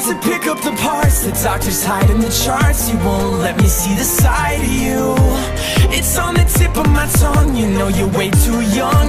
to pick up the parts. The doctors hiding the charts. You won't let me see the side of you. It's on the tip of my tongue. You know you're way too young.